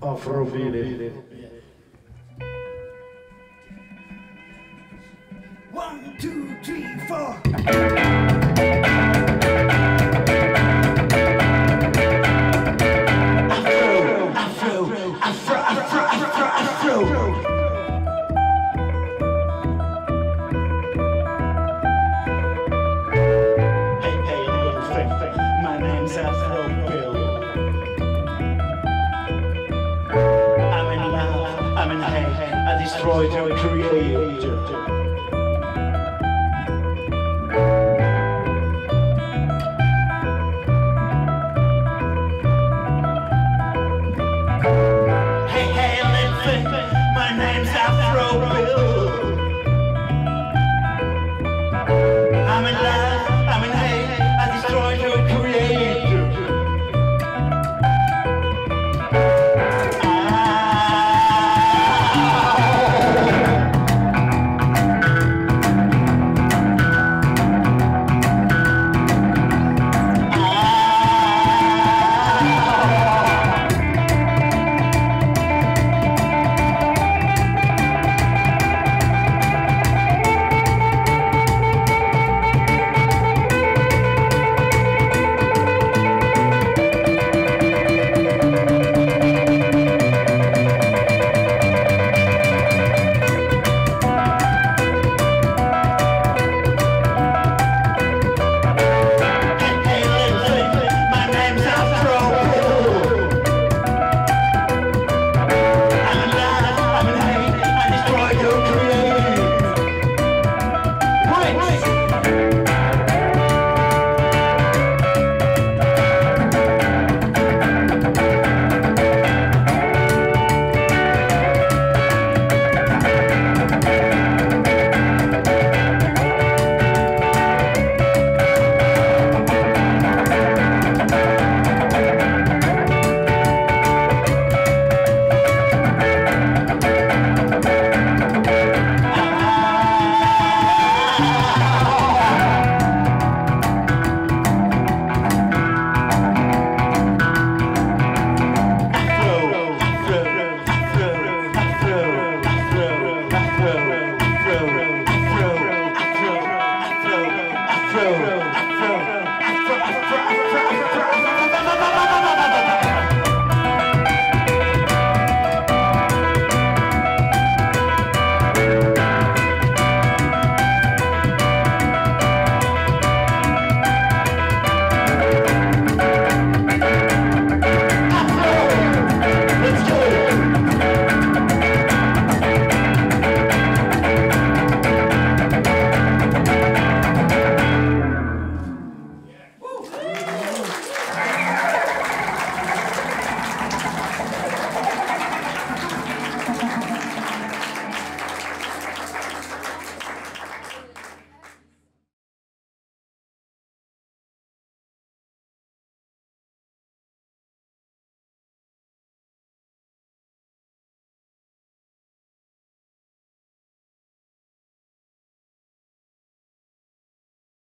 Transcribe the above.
Afrobeat. One, two, three, four. Hate, I destroyed your